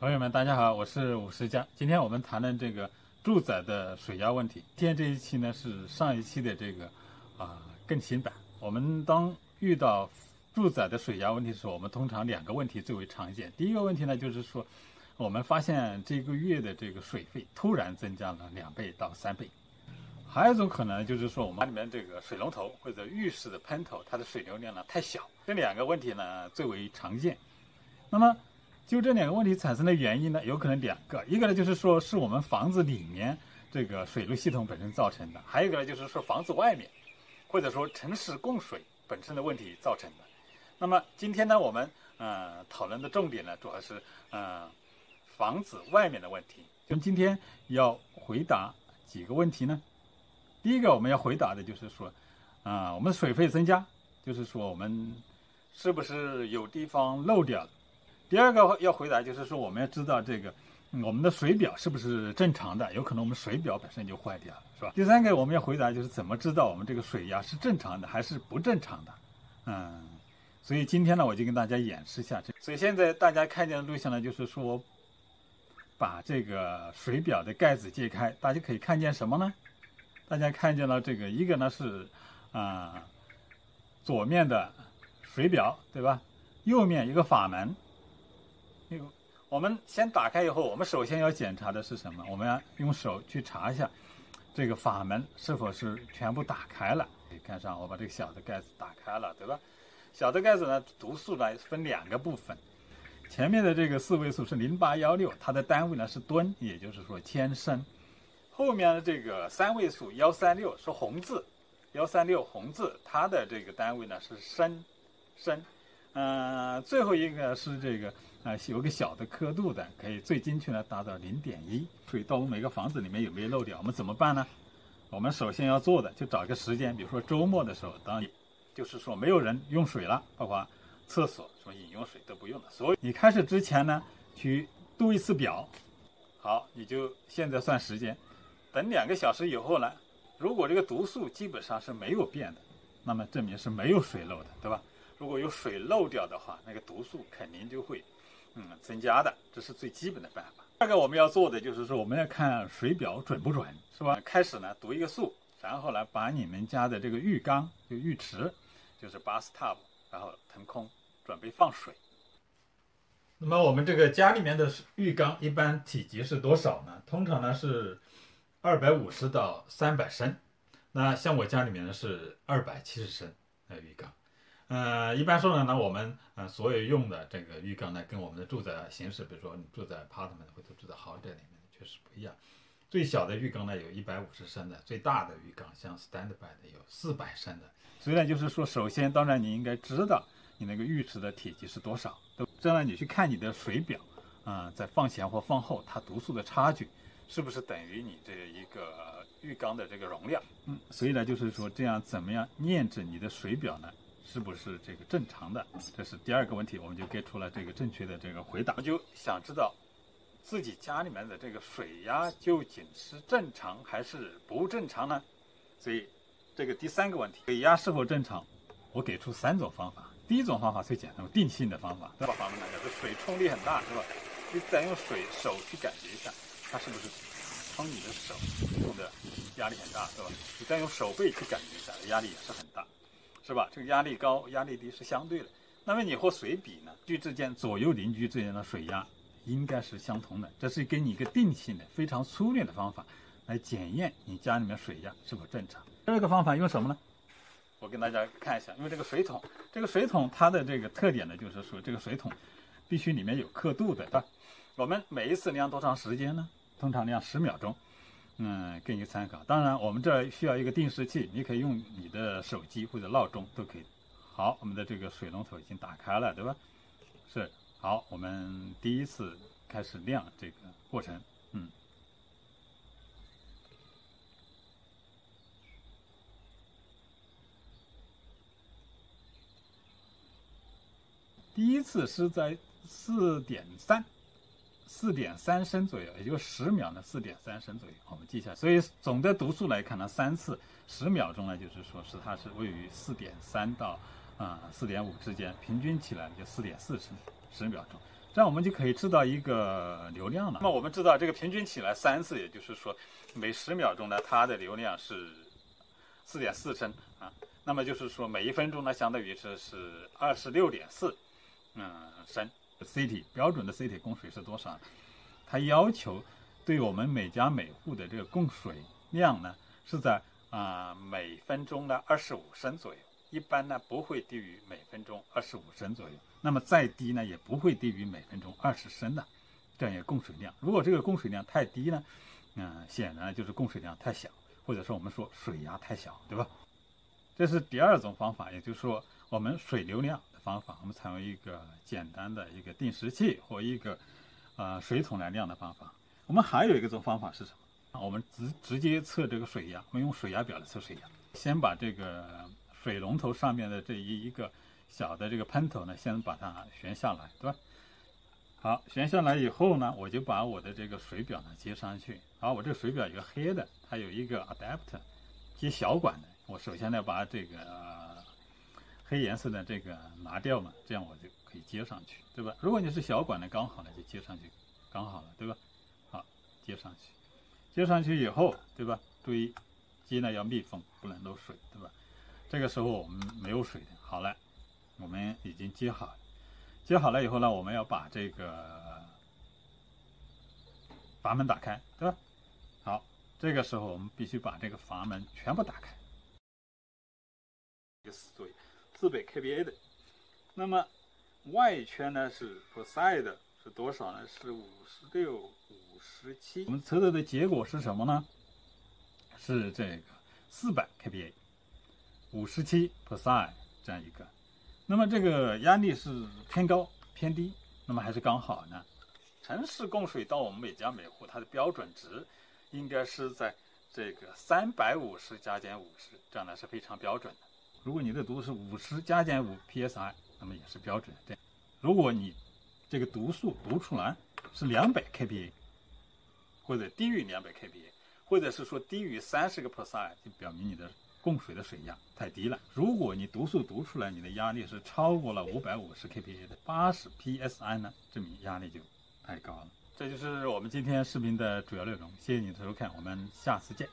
朋友们，大家好，我是五十家。今天我们谈论这个住宅的水压问题。今天这一期呢是上一期的这个啊更新版。我们当遇到住宅的水压问题的时候，我们通常两个问题最为常见。第一个问题呢就是说，我们发现这个月的这个水费突然增加了两倍到三倍。还有一种可能就是说，我们家里面这个水龙头或者浴室的喷头，它的水流量呢太小。这两个问题呢最为常见。那么就这两个问题产生的原因呢，有可能两个，一个呢就是说是我们房子里面这个水路系统本身造成的，还有一个呢就是说房子外面，或者说城市供水本身的问题造成的。那么今天呢，我们呃讨论的重点呢，主要是呃房子外面的问题。我们今天要回答几个问题呢？第一个我们要回答的就是说，啊，我们水费增加，就是说我们是不是有地方漏掉？第二个要回答就是说，我们要知道这个我们的水表是不是正常的？有可能我们水表本身就坏掉了，是吧？第三个我们要回答就是怎么知道我们这个水压是正常的还是不正常的？嗯，所以今天呢，我就跟大家演示一下这。所以现在大家看见的录像呢，就是说把这个水表的盖子揭开，大家可以看见什么呢？大家看见了这个一个呢是啊左面的水表，对吧？右面一个阀门。个我们先打开以后，我们首先要检查的是什么？我们要用手去查一下，这个阀门是否是全部打开了。可以看上，我把这个小的盖子打开了，对吧？小的盖子呢，读数呢分两个部分，前面的这个四位数是零八幺六，它的单位呢是吨，也就是说千升。后面的这个三位数幺三六是红字，幺三六红字，它的这个单位呢是升，升。呃，最后一个是这个。啊，有个小的刻度的，可以最精确的达到零点一。水到我们每个房子里面有没有漏掉？我们怎么办呢？我们首先要做的就找一个时间，比如说周末的时候，当就是说没有人用水了，包括厕所什么饮用水都不用了，所以你开始之前呢，去读一次表。好，你就现在算时间，等两个小时以后呢，如果这个读数基本上是没有变的，那么证明是没有水漏的，对吧？如果有水漏掉的话，那个毒素肯定就会。嗯，增加的，这是最基本的办法。第二个我们要做的就是说，我们要看水表准不准，是吧？开始呢读一个数，然后呢把你们家的这个浴缸、就浴池，就是 bathtub，然后腾空，准备放水。那么我们这个家里面的浴缸一般体积是多少呢？通常呢是二百五十到三百升。那像我家里面呢是二百七十升的浴缸。呃，一般说呢，那我们呃所有用的这个浴缸呢，跟我们的住宅形式，比如说你住在 apartment 或者住在豪宅里面，确实不一样。最小的浴缸呢有一百五十升的，最大的浴缸像 standby 的有四百升的。所以呢，就是说，首先当然你应该知道你那个浴池的体积是多少，这样你去看你的水表，啊，在放前或放后，它读数的差距是不是等于你这一个浴缸的这个容量？嗯，所以呢，就是说这样怎么样验证你的水表呢？是不是这个正常的？这是第二个问题，我们就给出了这个正确的这个回答。我就想知道自己家里面的这个水压究竟是正常还是不正常呢？所以这个第三个问题，水压是否正常？我给出三种方法。第一种方法最简单，定性的方法。这方面来讲，这水冲力很大，是吧？你再用水手去感觉一下，它是不是冲你的手冲的压力很大，是吧？你再用手背去感觉一下，压力也是很大。是吧？这个压力高、压力低是相对的。那么你和水比呢？居之间左右邻居之间的水压应该是相同的。这是给你一个定性的、非常粗略的方法来检验你家里面水压是否正常。第二个方法用什么呢？我跟大家看一下，因为这个水桶，这个水桶它的这个特点呢，就是说这个水桶必须里面有刻度的，对吧？我们每一次量多长时间呢？通常量十秒钟。嗯，给你参考。当然，我们这需要一个定时器，你可以用你的手机或者闹钟都可以。好，我们的这个水龙头已经打开了，对吧？是。好，我们第一次开始量这个过程。嗯。第一次是在四点三。四点三升左右，也就十秒呢，四点三升左右，我们记下。所以总的读数来看呢，三次十秒钟呢，就是说是它是位于四点三到啊四点五之间，平均起来就四点四升十秒钟。这样我们就可以知道一个流量了。那么我们知道这个平均起来三次，也就是说每十秒钟呢，它的流量是四点四升啊。那么就是说每一分钟呢，相当于是是二十六点四嗯升。City 标准的 city 供水是多少？它要求对我们每家每户的这个供水量呢，是在啊每分钟的二十五升左右。一般呢不会低于每分钟二十五升左右。那么再低呢，也不会低于每分钟二十升的这样一个供水量。如果这个供水量太低呢，嗯，显然就是供水量太小，或者说我们说水压太小，对吧？这是第二种方法，也就是说我们水流量方法，我们采用一个简单的一个定时器或一个呃水桶来量的方法。我们还有一个种方法是什么？我们直直接测这个水压，我们用水压表来测水压。先把这个水龙头上面的这一一个。小的这个喷头呢，先把它旋下来，对吧？好，旋下来以后呢，我就把我的这个水表呢接上去。好，我这个水表有个黑的，它有一个 adapter 接小管的。我首先呢把这个黑颜色的这个拿掉嘛，这样我就可以接上去，对吧？如果你是小管的，刚好呢就接上去，刚好了，对吧？好，接上去，接上去以后，对吧？注意接呢要密封，不能漏水，对吧？这个时候我们没有水的，好了。我们已经接好，接好了以后呢，我们要把这个阀门打开，对吧？好，这个时候我们必须把这个阀门全部打开。一个四位四百 kVA 的，那么外圈呢是 PSI 是多少呢？是五十六、五十七。我们测得的结果是什么呢？是这个四百 kVA，五十七 PSI 这样一个。那么这个压力是偏高偏低，那么还是刚好呢？城市供水到我们每家每户，它的标准值应该是在这个三百五十加减五十，这样呢是非常标准的。如果你的读是五十加减五 psi，那么也是标准的。如果你这个读数读出来是两百 kPa，或者低于两百 kPa，或者是说低于三十个 psi，就表明你的。供水的水压太低了。如果你读数读出来，你的压力是超过了五百五十 kPa 的八十 psi 呢，证明压力就太高了。这就是我们今天视频的主要内容。谢谢你的收看，我们下次见。